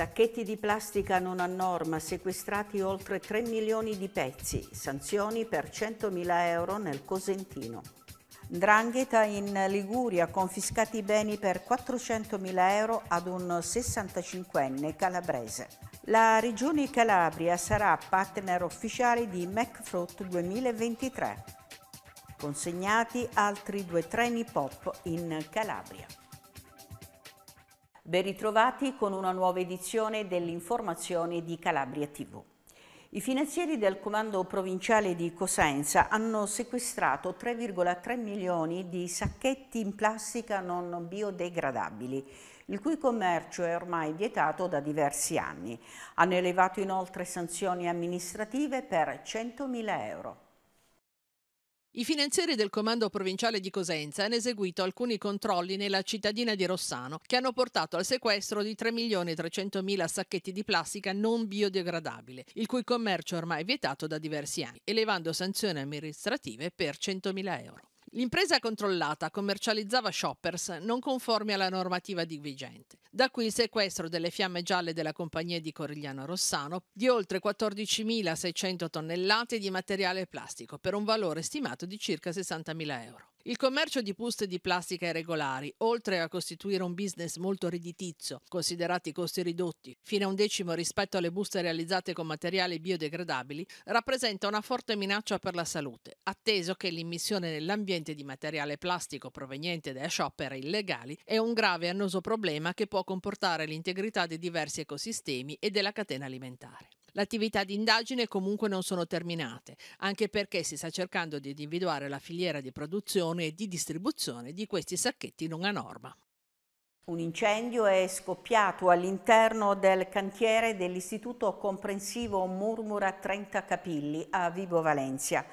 Sacchetti di plastica non a norma, sequestrati oltre 3 milioni di pezzi, sanzioni per 100.000 euro nel Cosentino. Drangheta in Liguria, confiscati beni per 400.000 euro ad un 65enne calabrese. La Regione Calabria sarà partner ufficiale di MacFruit 2023. Consegnati altri due treni pop in Calabria. Ben ritrovati con una nuova edizione dell'informazione di Calabria TV. I finanzieri del comando provinciale di Cosenza hanno sequestrato 3,3 milioni di sacchetti in plastica non biodegradabili, il cui commercio è ormai vietato da diversi anni. Hanno elevato inoltre sanzioni amministrative per 100.000 euro. I finanzieri del Comando Provinciale di Cosenza hanno eseguito alcuni controlli nella cittadina di Rossano che hanno portato al sequestro di 3.300.000 sacchetti di plastica non biodegradabile, il cui commercio è ormai vietato da diversi anni, elevando sanzioni amministrative per 100.000 euro. L'impresa controllata commercializzava shoppers non conformi alla normativa vigente. Da qui il sequestro delle fiamme gialle della compagnia di Corigliano Rossano di oltre 14.600 tonnellate di materiale plastico per un valore stimato di circa 60.000 euro. Il commercio di buste di plastica irregolari, oltre a costituire un business molto redditizio, considerati i costi ridotti, fino a un decimo rispetto alle buste realizzate con materiali biodegradabili, rappresenta una forte minaccia per la salute, atteso che l'immissione nell'ambiente di materiale plastico proveniente da shopper illegali è un grave e annoso problema che può comportare l'integrità di diversi ecosistemi e della catena alimentare. L'attività di indagine comunque non sono terminate, anche perché si sta cercando di individuare la filiera di produzione e di distribuzione di questi sacchetti non a norma. Un incendio è scoppiato all'interno del cantiere dell'Istituto Comprensivo Murmura 30 Capilli a Vibo Valencia,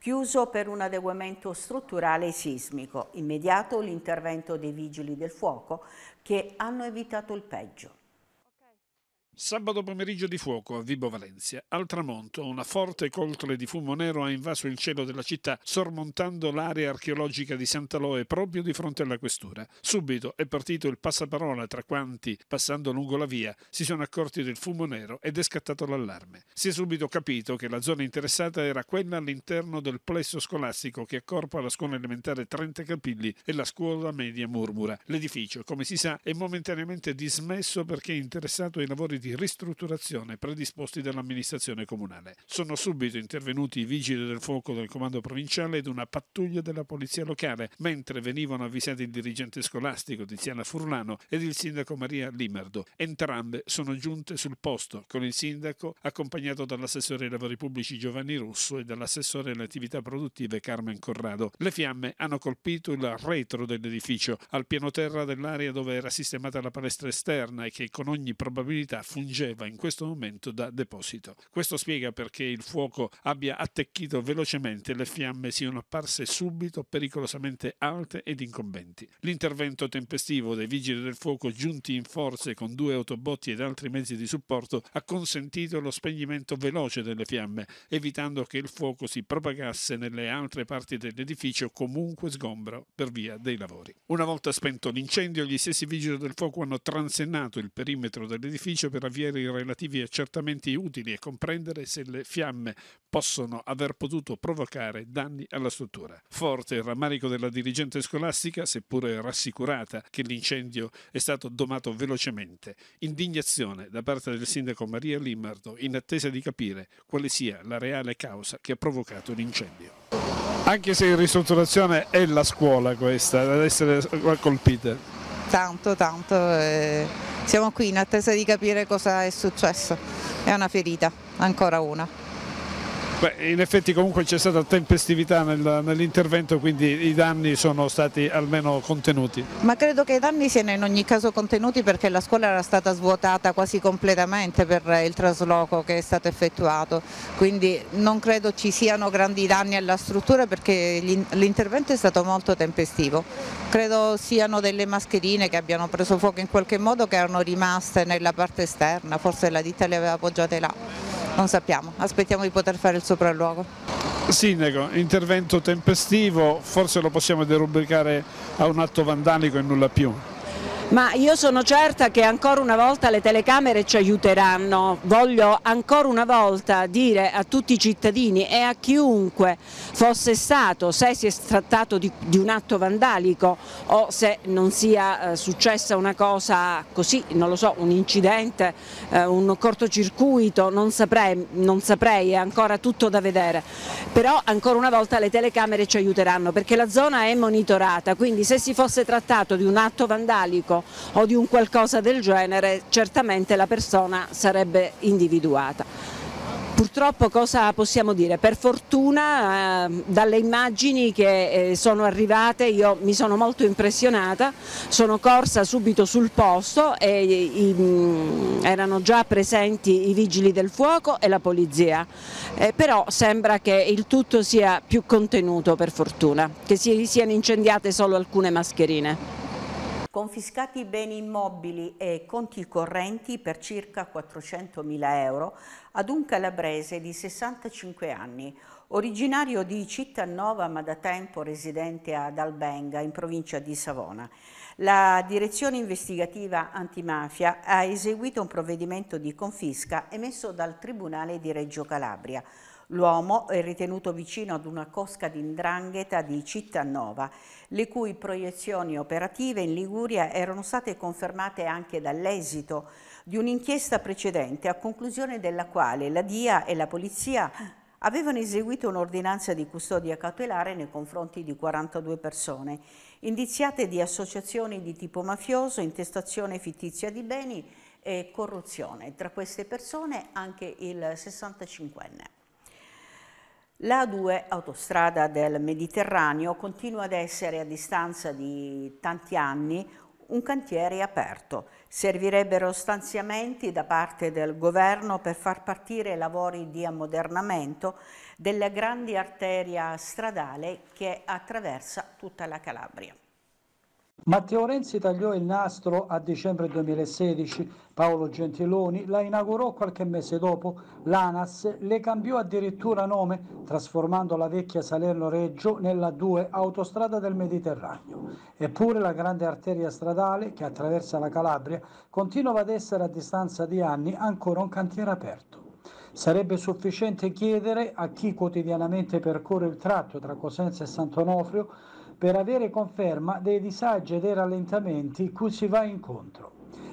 chiuso per un adeguamento strutturale sismico. Immediato l'intervento dei vigili del fuoco che hanno evitato il peggio. Sabato pomeriggio di fuoco a Vibo Valencia. Al tramonto, una forte coltre di fumo nero ha invaso il cielo della città, sormontando l'area archeologica di Sant'Aloe proprio di fronte alla questura. Subito è partito il passaparola tra quanti, passando lungo la via, si sono accorti del fumo nero ed è scattato l'allarme. Si è subito capito che la zona interessata era quella all'interno del plesso scolastico che accorpa la scuola elementare 30 Capilli e la scuola media Murmura. L'edificio, come si sa, è momentaneamente dismesso perché è interessato ai lavori di ristrutturazione predisposti dall'amministrazione comunale. Sono subito intervenuti i vigili del fuoco del comando provinciale ed una pattuglia della polizia locale, mentre venivano avvisati il dirigente scolastico Tiziana Furlano ed il sindaco Maria Limerdo. Entrambe sono giunte sul posto, con il sindaco accompagnato dall'assessore ai lavori pubblici Giovanni Russo e dall'assessore alle attività produttive Carmen Corrado. Le fiamme hanno colpito il retro dell'edificio, al piano terra dell'area dove era sistemata la palestra esterna e che con ogni probabilità fungeva in questo momento da deposito. Questo spiega perché il fuoco abbia attecchito velocemente e le fiamme siano apparse subito pericolosamente alte ed incombenti. L'intervento tempestivo dei vigili del fuoco giunti in forze con due autobotti ed altri mezzi di supporto ha consentito lo spegnimento veloce delle fiamme, evitando che il fuoco si propagasse nelle altre parti dell'edificio comunque sgombro per via dei lavori. Una volta spento l'incendio, gli stessi vigili del fuoco hanno transennato il perimetro dell'edificio per avviare i relativi accertamenti utili e comprendere se le fiamme possono aver potuto provocare danni alla struttura. Forte il rammarico della dirigente scolastica, seppure rassicurata che l'incendio è stato domato velocemente. Indignazione da parte del sindaco Maria Limardo in attesa di capire quale sia la reale causa che ha provocato l'incendio. Anche se in ristrutturazione è la scuola questa ad essere colpita. Tanto, tanto. Eh siamo qui in attesa di capire cosa è successo. È una ferita, ancora una. Beh, in effetti comunque c'è stata tempestività nel, nell'intervento, quindi i danni sono stati almeno contenuti. Ma credo che i danni siano in ogni caso contenuti perché la scuola era stata svuotata quasi completamente per il trasloco che è stato effettuato, quindi non credo ci siano grandi danni alla struttura perché l'intervento è stato molto tempestivo. Credo siano delle mascherine che abbiano preso fuoco in qualche modo che erano rimaste nella parte esterna, forse la ditta le aveva appoggiate là non sappiamo, aspettiamo di poter fare il sopralluogo. Sindaco, intervento tempestivo, forse lo possiamo derubricare a un atto vandalico e nulla più. Ma io sono certa che ancora una volta le telecamere ci aiuteranno. Voglio ancora una volta dire a tutti i cittadini e a chiunque fosse stato, se si è trattato di, di un atto vandalico o se non sia eh, successa una cosa così, non lo so, un incidente, eh, un cortocircuito, non saprei, non saprei, è ancora tutto da vedere. Però ancora una volta le telecamere ci aiuteranno perché la zona è monitorata, quindi se si fosse trattato di un atto vandalico fisico o di un qualcosa del genere, certamente la persona sarebbe individuata. Purtroppo cosa possiamo dire? Per fortuna eh, dalle immagini che eh, sono arrivate io mi sono molto impressionata, sono corsa subito sul posto e i, mh, erano già presenti i vigili del fuoco e la polizia, eh, però sembra che il tutto sia più contenuto per fortuna, che si, siano incendiate solo alcune mascherine. Confiscati beni immobili e conti correnti per circa 400.000 euro ad un calabrese di 65 anni, originario di Cittanova ma da tempo residente ad Albenga in provincia di Savona. La direzione investigativa antimafia ha eseguito un provvedimento di confisca emesso dal Tribunale di Reggio Calabria. L'uomo è ritenuto vicino ad una cosca di indrangheta di Cittanova le cui proiezioni operative in Liguria erano state confermate anche dall'esito di un'inchiesta precedente, a conclusione della quale la DIA e la Polizia avevano eseguito un'ordinanza di custodia cautelare nei confronti di 42 persone, indiziate di associazioni di tipo mafioso, intestazione fittizia di beni e corruzione. Tra queste persone anche il 65enne. La A2, autostrada del Mediterraneo, continua ad essere a distanza di tanti anni un cantiere aperto. Servirebbero stanziamenti da parte del governo per far partire lavori di ammodernamento della grande arteria stradale che attraversa tutta la Calabria. Matteo Renzi tagliò il nastro a dicembre 2016, Paolo Gentiloni la inaugurò qualche mese dopo, l'ANAS le cambiò addirittura nome trasformando la vecchia Salerno-Reggio nella 2 autostrada del Mediterraneo. Eppure la grande arteria stradale che attraversa la Calabria continua ad essere a distanza di anni ancora un cantiere aperto. Sarebbe sufficiente chiedere a chi quotidianamente percorre il tratto tra Cosenza e Sant'Onofrio per avere conferma dei disagi e dei rallentamenti cui si va incontro.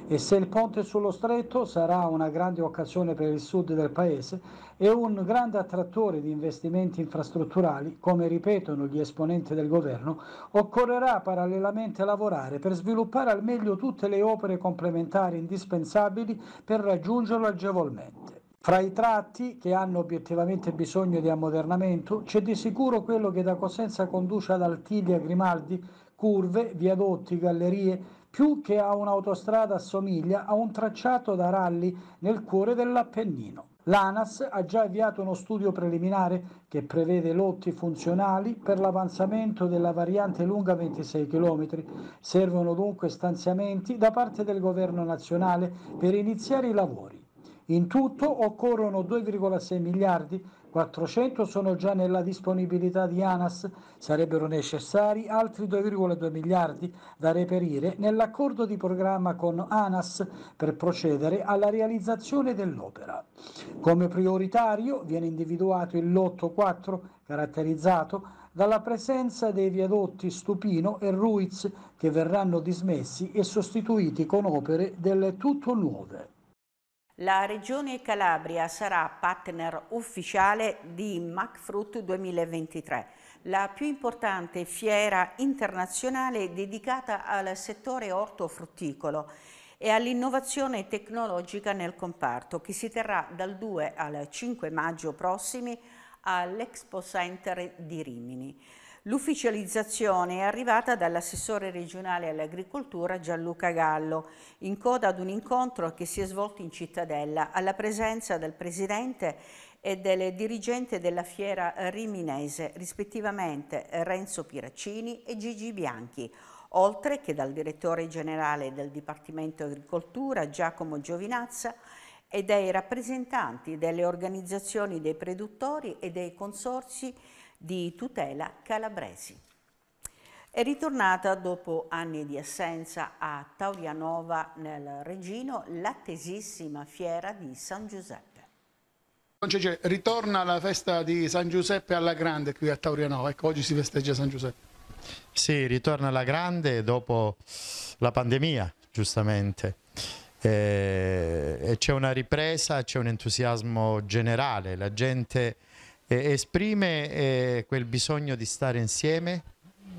E se il ponte sullo stretto sarà una grande occasione per il sud del paese e un grande attrattore di investimenti infrastrutturali, come ripetono gli esponenti del governo, occorrerà parallelamente lavorare per sviluppare al meglio tutte le opere complementari indispensabili per raggiungerlo agevolmente. Fra i tratti che hanno obiettivamente bisogno di ammodernamento c'è di sicuro quello che da Cosenza conduce ad Altiglia Grimaldi, curve, viadotti, gallerie, più che a un'autostrada assomiglia a un tracciato da rally nel cuore dell'Appennino. L'ANAS ha già avviato uno studio preliminare che prevede lotti funzionali per l'avanzamento della variante lunga 26 km. Servono dunque stanziamenti da parte del governo nazionale per iniziare i lavori. In tutto occorrono 2,6 miliardi, 400 sono già nella disponibilità di ANAS, sarebbero necessari altri 2,2 miliardi da reperire nell'accordo di programma con ANAS per procedere alla realizzazione dell'opera. Come prioritario viene individuato il lotto 4 caratterizzato dalla presenza dei viadotti Stupino e Ruiz che verranno dismessi e sostituiti con opere del tutto nuove. La Regione Calabria sarà partner ufficiale di MacFruit 2023, la più importante fiera internazionale dedicata al settore ortofrutticolo e all'innovazione tecnologica nel comparto, che si terrà dal 2 al 5 maggio prossimi all'Expo Center di Rimini. L'ufficializzazione è arrivata dall'assessore regionale all'agricoltura Gianluca Gallo, in coda ad un incontro che si è svolto in cittadella alla presenza del presidente e del dirigente della fiera riminese, rispettivamente Renzo Piraccini e Gigi Bianchi, oltre che dal direttore generale del Dipartimento Agricoltura Giacomo Giovinazza e dai rappresentanti delle organizzazioni dei produttori e dei consorsi di tutela calabresi. È ritornata dopo anni di assenza a Taurianova nel Regino l'attesissima fiera di San Giuseppe. Cioè, ritorna la festa di San Giuseppe alla grande qui a Taurianova, ecco oggi si festeggia San Giuseppe. Sì, ritorna alla grande dopo la pandemia, giustamente. Eh, e c'è una ripresa, c'è un entusiasmo generale, la gente eh, esprime eh, quel bisogno di stare insieme,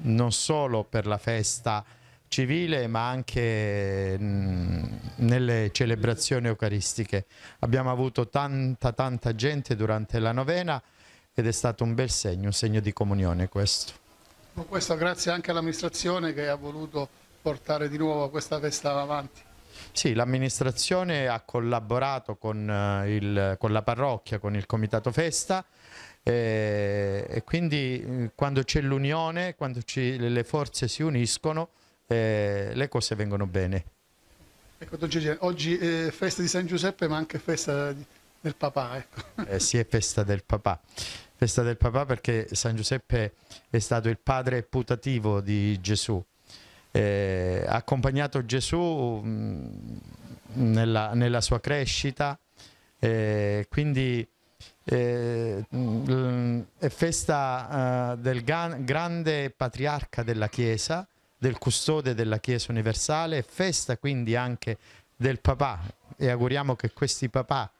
non solo per la festa civile ma anche mh, nelle celebrazioni eucaristiche. Abbiamo avuto tanta tanta gente durante la novena ed è stato un bel segno, un segno di comunione questo. Questo grazie anche all'amministrazione che ha voluto portare di nuovo questa festa avanti. Sì, l'amministrazione ha collaborato con, eh, il, con, la parrocchia, con il comitato festa eh, e quindi eh, quando c'è l'unione, quando le forze si uniscono, eh, le cose vengono bene. Ecco, oggi è festa di San Giuseppe ma anche festa del papà. Ecco. Eh, sì, è festa del papà. Festa del papà perché San Giuseppe è stato il padre putativo di Gesù. Eh, ha accompagnato Gesù mh, mm, nella, nella, sua crescita, eh, quindi eh, è festa uh, del gan- grande patriarca della Chiesa, del custode della Chiesa universale, è festa quindi anche del papà e auguriamo che questi papà,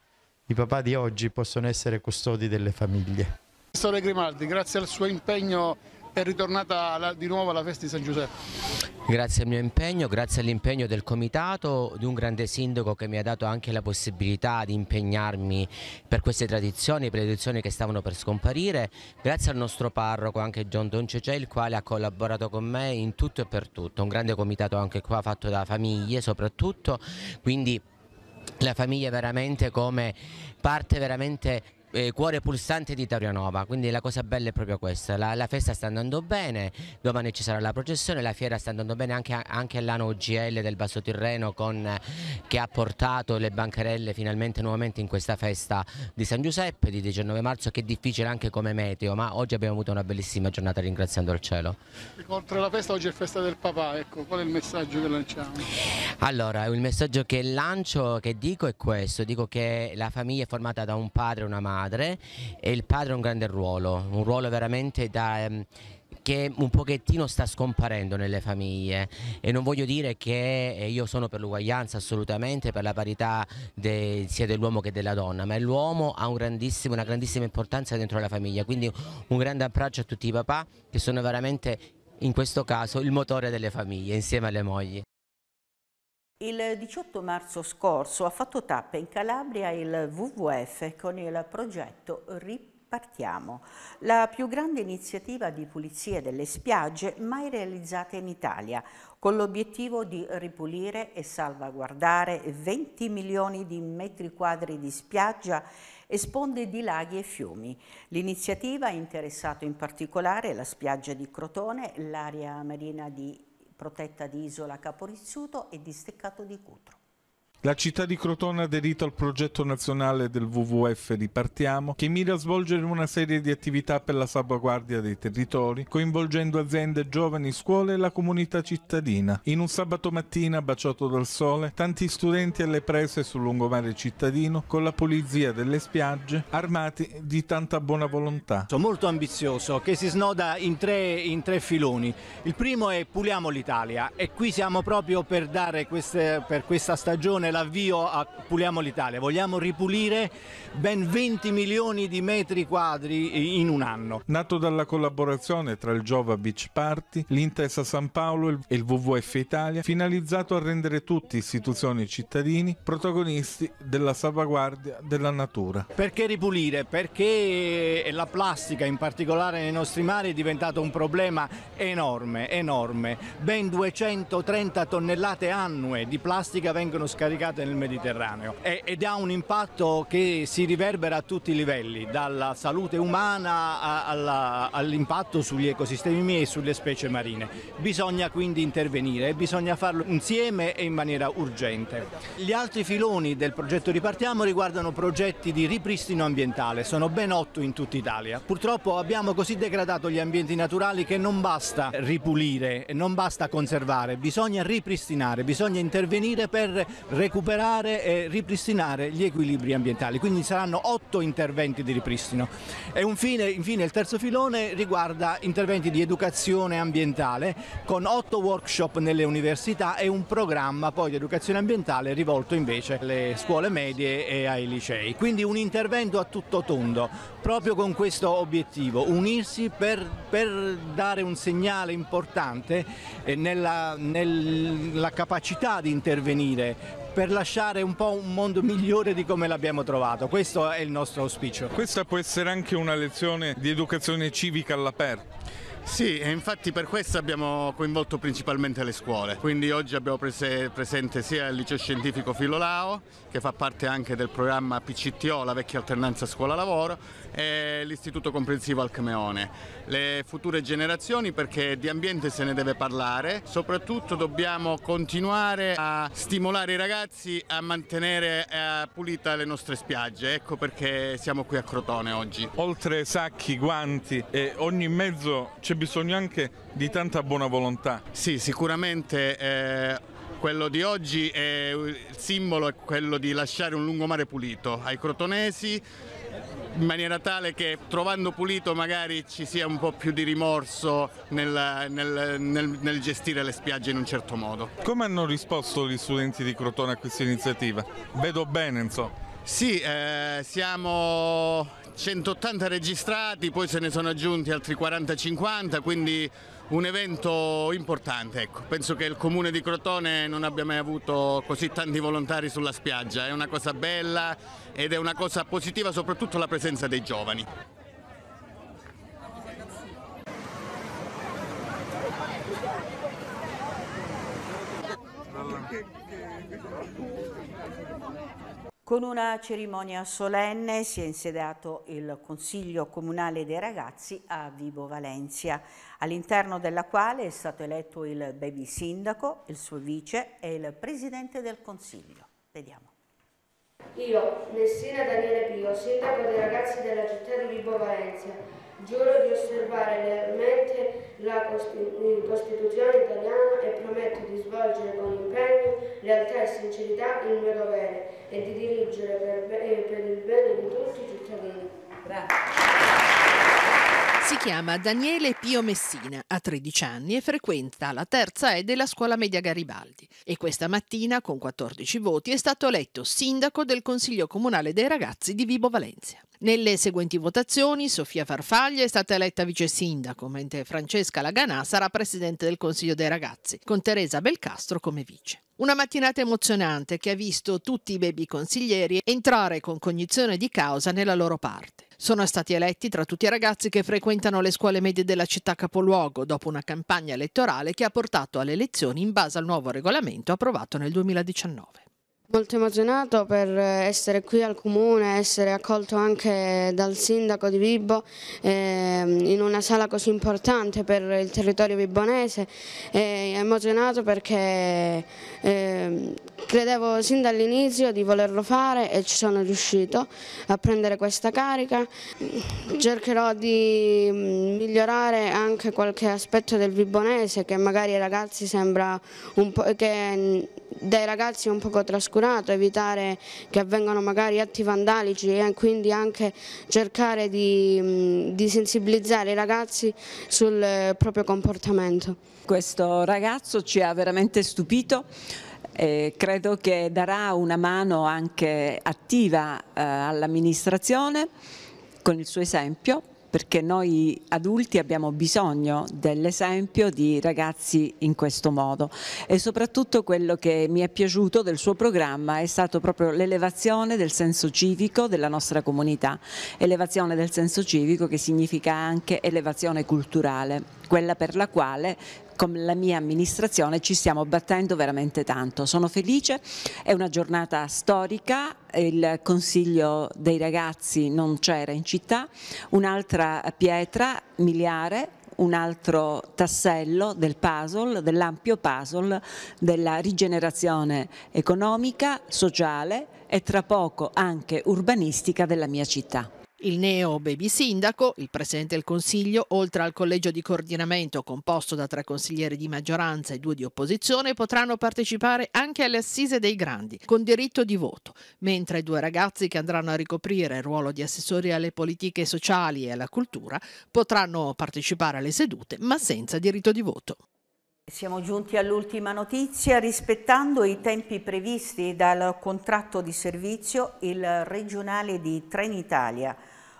i papà di oggi, possano essere custodi delle famiglie. Professore Grimaldi, grazie al suo impegno è ritornata la, di nuovo alla festa di San Giuseppe. Grazie al mio impegno, grazie all'impegno del comitato, di un grande sindaco che mi ha dato anche la possibilità di impegnarmi per queste tradizioni, per le tradizioni che stavano per scomparire, grazie al nostro parroco anche John Don Cecè, il quale ha collaborato con me in tutto e per tutto, un grande comitato anche qua fatto da famiglie soprattutto, quindi la famiglia veramente come parte veramente eh, cuore pulsante di Taurianova, quindi la cosa bella è proprio questa, la, la, festa sta andando bene, domani ci sarà la processione, la fiera sta andando bene anche, anche all'anno OGL del Basso Tirreno con, che ha portato le bancarelle finalmente nuovamente in questa festa di San Giuseppe di 19 marzo che è difficile anche come meteo, ma oggi abbiamo avuto una bellissima giornata ringraziando il cielo. Oltre alla festa oggi è festa del papà, ecco, qual è il messaggio che lanciamo? Allora, il messaggio che lancio, che dico è questo, dico che la famiglia è formata da un padre e una madre, madre e il padre ha un grande ruolo, un ruolo veramente da ehm, che un pochettino sta scomparendo nelle famiglie e non voglio dire che eh, io sono per l'uguaglianza assolutamente, per la parità de, sia dell'uomo che della donna, ma l'uomo ha un una grandissima importanza dentro la famiglia, quindi un grande abbraccio a tutti i papà che sono veramente in questo caso il motore delle famiglie insieme alle mogli. Il 18 marzo scorso ha fatto tappa in Calabria il WWF con il progetto Ripartiamo, la più grande iniziativa di pulizia delle spiagge mai realizzata in Italia, con l'obiettivo di ripulire e salvaguardare 20 milioni di metri quadri di spiaggia e sponde di laghi e fiumi. L'iniziativa ha interessato in particolare la spiaggia di Crotone, l'area marina di protetta di Isola Caporizzuto e di Steccato di Cutro. La città di Crotone ha aderito al progetto nazionale del WWF Ripartiamo, che mira a svolgere una serie di attività per la salvaguardia dei territori, coinvolgendo aziende, giovani, scuole e la comunità cittadina. In un sabato mattina, baciato dal sole, tanti studenti alle prese sul lungomare cittadino, con la pulizia delle spiagge, armati di tanta buona volontà. Molto ambizioso, che si snoda in tre, in tre filoni. Il primo è Puliamo l'Italia e qui siamo proprio per dare queste, per questa stagione l'avvio a Puliamo l'Italia. Vogliamo ripulire ben 20 milioni di metri quadri in un anno. Nato dalla collaborazione tra il Giova Beach Party, l'Intesa San Paolo e il WWF Italia, finalizzato a rendere tutti, istituzioni e cittadini, protagonisti della salvaguardia della natura. Perché ripulire? Perché la plastica, in particolare nei nostri mari, è diventato un problema enorme, enorme. Ben 230 tonnellate annue di plastica vengono scaricate dispiegato nel Mediterraneo ed ha un impatto che si riverbera a tutti i livelli, dalla salute umana all'impatto sugli ecosistemi e sulle specie marine. Bisogna quindi intervenire e bisogna farlo insieme e in maniera urgente. Gli altri filoni del progetto Ripartiamo riguardano progetti di ripristino ambientale, sono ben otto in tutta Italia. Purtroppo abbiamo così degradato gli ambienti naturali che non basta ripulire, non basta conservare, bisogna ripristinare, bisogna intervenire per recuperare e ripristinare gli equilibri ambientali. Quindi saranno otto interventi di ripristino. E infine, infine il terzo filone riguarda interventi di educazione ambientale con otto workshop nelle università e un programma poi di educazione ambientale rivolto invece alle scuole medie e ai licei. Quindi un intervento a tutto tondo, proprio con questo obiettivo, unirsi per, per dare un segnale importante eh, nella, nella capacità di intervenire per lasciare un po' un mondo migliore di come l'abbiamo trovato. Questo è il nostro auspicio. Questa può essere anche una lezione di educazione civica all'aperto. Sì, e infatti per questo abbiamo coinvolto principalmente le scuole, quindi oggi abbiamo prese, presente sia il liceo scientifico Filolao, che fa parte anche del programma PCTO, la vecchia alternanza scuola-lavoro, e l'istituto comprensivo Alcmeone. Le future generazioni perché di ambiente se ne deve parlare, soprattutto dobbiamo continuare a stimolare i ragazzi a mantenere eh, pulita le nostre spiagge, ecco perché siamo qui a Crotone oggi. Oltre sacchi, guanti e ogni mezzo c'è c'è bisogno anche di tanta buona volontà. Sì, sicuramente eh, quello di oggi è il simbolo è quello di lasciare un lungomare pulito ai crotonesi in maniera tale che trovando pulito magari ci sia un po' più di rimorso nel, nel, nel, nel, gestire le spiagge in un certo modo. Come hanno risposto gli studenti di Crotone a questa iniziativa? Vedo bene, insomma. Sì, eh, siamo 180 registrati, poi se ne sono aggiunti altri 40-50, quindi un evento importante. Ecco. Penso che il comune di Crotone non abbia mai avuto così tanti volontari sulla spiaggia, è una cosa bella ed è una cosa positiva soprattutto la presenza dei giovani. Con una cerimonia solenne si è insediato il Consiglio Comunale dei Ragazzi a Vibo Valencia, all'interno della quale è stato eletto il baby sindaco, il suo vice e il presidente del Consiglio. Vediamo. Io, Messina Daniele Pio, sindaco dei ragazzi della città di Vibo Valencia, giuro di osservare lealmente la Costituzione italiana e prometto di svolgere con impegno, lealtà e sincerità il mio dovere e di dirigere per, per il bene di tutti i cittadini. Bravo. Si chiama Daniele Pio Messina, ha 13 anni e frequenta la terza E della scuola media Garibaldi e questa mattina con 14 voti è stato eletto sindaco del Consiglio Comunale dei Ragazzi di Vibo Valencia. Nelle seguenti votazioni Sofia Farfaglia è stata eletta vice sindaco, mentre Francesca Laganà sarà presidente del Consiglio dei Ragazzi, con Teresa Belcastro come vice. Una mattinata emozionante che ha visto tutti i baby consiglieri entrare con cognizione di causa nella loro parte. Sono stati eletti tra tutti i ragazzi che frequentano le scuole medie della città capoluogo dopo una campagna elettorale che ha portato alle elezioni in base al nuovo regolamento approvato nel 2019. Molto emozionato per essere qui al comune, essere accolto anche dal sindaco di Vibo eh, in una sala così importante per il territorio vibonese. Eh, emozionato perché eh, credevo sin dall'inizio di volerlo fare e ci sono riuscito a prendere questa carica. Cercherò di mm, migliorare anche qualche aspetto del vibonese che magari ai ragazzi sembra un po' che dai ragazzi è un poco trascurato, evitare che avvengano magari atti vandalici e quindi anche cercare di, di sensibilizzare i ragazzi sul proprio comportamento. Questo ragazzo ci ha veramente stupito. Eh, credo che darà una mano anche attiva eh, all'amministrazione con il suo esempio perché noi adulti abbiamo bisogno dell'esempio di ragazzi in questo modo. E soprattutto quello che mi è piaciuto del suo programma è stato proprio l'elevazione del senso civico della nostra comunità, elevazione del senso civico che significa anche elevazione culturale quella per la quale con la mia amministrazione ci stiamo battendo veramente tanto. Sono felice, è una giornata storica, il Consiglio dei ragazzi non c'era in città, un'altra pietra miliare un altro tassello del puzzle, dell'ampio puzzle della rigenerazione economica, sociale e tra poco anche urbanistica della mia città. Il neo baby sindaco, il Presidente del Consiglio, oltre al collegio di coordinamento composto da tre consiglieri di maggioranza e due di opposizione, potranno partecipare anche alle assise dei grandi, con diritto di voto, mentre due ragazzi che andranno a ricoprire il ruolo di assessori alle politiche sociali e alla cultura potranno partecipare alle sedute, ma senza diritto di voto. Siamo giunti all'ultima notizia. Rispettando i tempi previsti dal contratto di servizio, il regionale di Trenitalia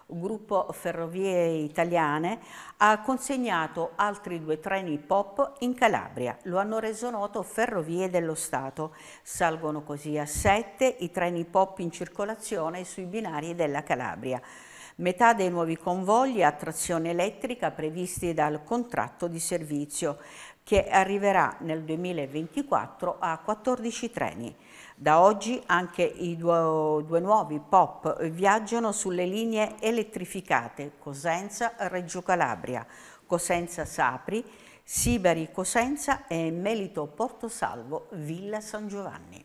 gruppo Ferrovie Italiane ha consegnato altri due treni POP in Calabria. Lo hanno reso noto Ferrovie dello Stato. Salgono così a sette i treni POP in circolazione sui binari della Calabria. Metà dei nuovi convogli a trazione elettrica previsti dal contratto di servizio che arriverà nel 2024 a 14 treni. Da oggi anche i due, due nuovi POP viaggiano sulle linee elettrificate Cosenza-Reggio Calabria, Cosenza-Sapri, Sibari-Cosenza e Melito-Portosalvo Villa San Giovanni.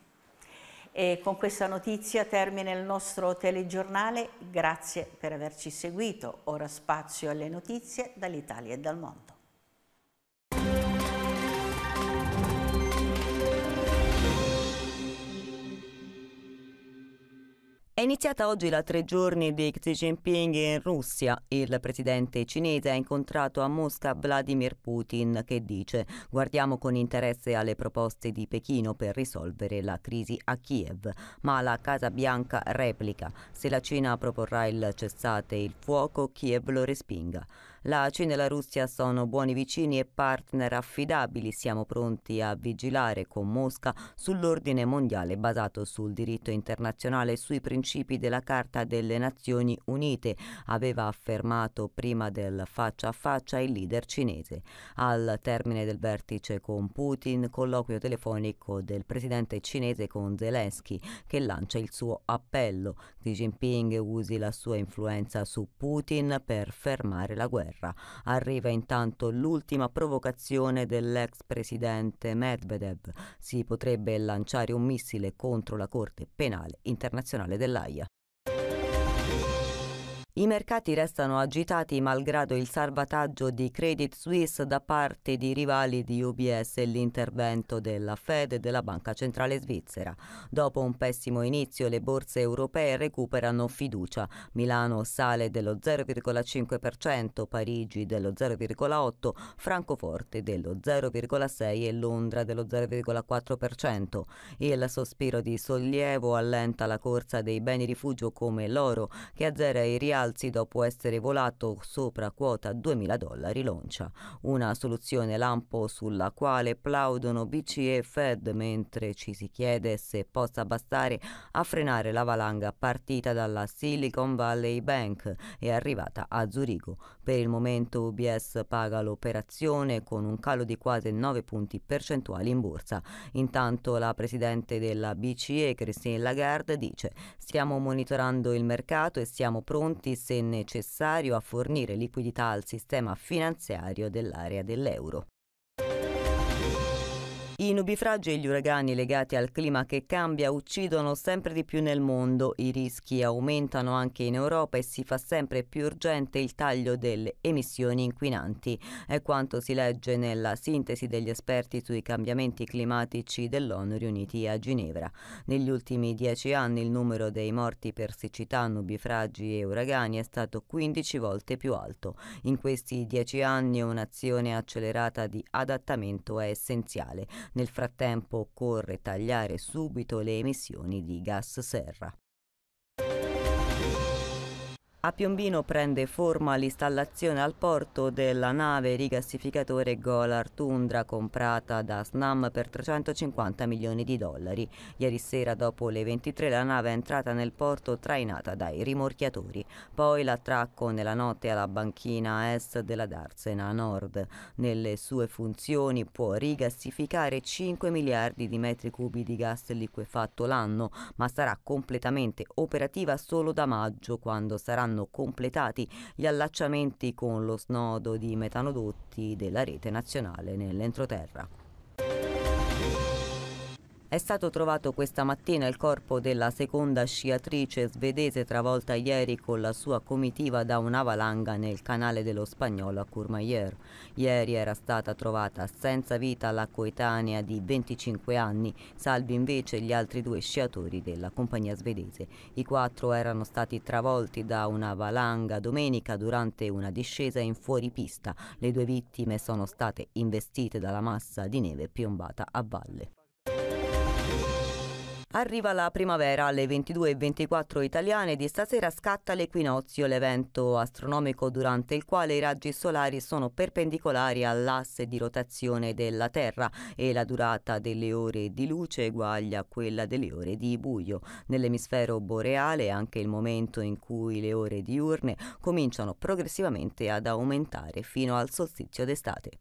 E con questa notizia termina il nostro telegiornale. Grazie per averci seguito. Ora spazio alle notizie dall'Italia e dal mondo. È iniziata oggi la tre giorni di Xi Jinping in Russia. Il presidente cinese ha incontrato a Mosca Vladimir Putin che dice guardiamo con interesse alle proposte di Pechino per risolvere la crisi a Kiev, ma la Casa Bianca replica se la Cina proporrà il cessate il fuoco Kiev lo respinga. La Cina e la Russia sono buoni vicini e partner affidabili. Siamo pronti a vigilare con Mosca sull'ordine mondiale basato sul diritto internazionale e sui principi della Carta delle Nazioni Unite, aveva affermato prima del faccia a faccia il leader cinese. Al termine del vertice con Putin, colloquio telefonico del presidente cinese con Zelensky, che lancia il suo appello. Xi Jinping usi la sua influenza su Putin per fermare la guerra guerra. Arriva intanto l'ultima provocazione dell'ex presidente Medvedev. Si potrebbe lanciare un missile contro la Corte Penale Internazionale dell'AIA. I mercati restano agitati malgrado il salvataggio di Credit Suisse da parte di rivali di UBS e l'intervento della Fed e della Banca Centrale Svizzera. Dopo un pessimo inizio le borse europee recuperano fiducia. Milano sale dello 0,5%, Parigi dello 0,8%, Francoforte dello 0,6% e Londra dello 0,4%. Il sospiro di sollievo allenta la corsa dei beni rifugio come l'oro che azzera i rialzi rialzi dopo essere volato sopra quota 2000 dollari l'oncia. Una soluzione lampo sulla quale plaudono BCE e Fed mentre ci si chiede se possa bastare a frenare la valanga partita dalla Silicon Valley Bank e arrivata a Zurigo. Per il momento UBS paga l'operazione con un calo di quasi 9 punti percentuali in borsa. Intanto la presidente della BCE, Christine Lagarde, dice stiamo monitorando il mercato e siamo pronti se necessario a fornire liquidità al sistema finanziario dell'area dell'euro. I nubifragi e gli uragani legati al clima che cambia uccidono sempre di più nel mondo, i rischi aumentano anche in Europa e si fa sempre più urgente il taglio delle emissioni inquinanti. È quanto si legge nella sintesi degli esperti sui cambiamenti climatici dell'ONU riuniti a Ginevra. Negli ultimi dieci anni il numero dei morti per siccità, nubifragi e uragani è stato 15 volte più alto. In questi dieci anni un'azione accelerata di adattamento è essenziale. Nel frattempo occorre tagliare subito le emissioni di gas serra. A Piombino prende forma l'installazione al porto della nave rigassificatore Golar Tundra comprata da Snam per 350 milioni di dollari. Ieri sera dopo le 23 la nave è entrata nel porto trainata dai rimorchiatori. Poi l'attracco nella notte alla banchina est della Darsena Nord. Nelle sue funzioni può rigassificare 5 miliardi di metri cubi di gas liquefatto l'anno, ma sarà completamente operativa solo da maggio quando saranno saranno completati gli allacciamenti con lo snodo di metanodotti della rete nazionale nell'entroterra. È stato trovato questa mattina il corpo della seconda sciatrice svedese travolta ieri con la sua comitiva da una valanga nel canale dello Spagnolo a Courmayeur. Ieri era stata trovata senza vita la coetanea di 25 anni, salvi invece gli altri due sciatori della compagnia svedese. I quattro erano stati travolti da una valanga domenica durante una discesa in fuoripista. Le due vittime sono state investite dalla massa di neve piombata a valle. Arriva la primavera alle 22.24 italiane di stasera scatta l'equinozio, l'evento astronomico durante il quale i raggi solari sono perpendicolari all'asse di rotazione della Terra e la durata delle ore di luce eguaglia a quella delle ore di buio. Nell'emisfero boreale è anche il momento in cui le ore diurne cominciano progressivamente ad aumentare fino al solstizio d'estate.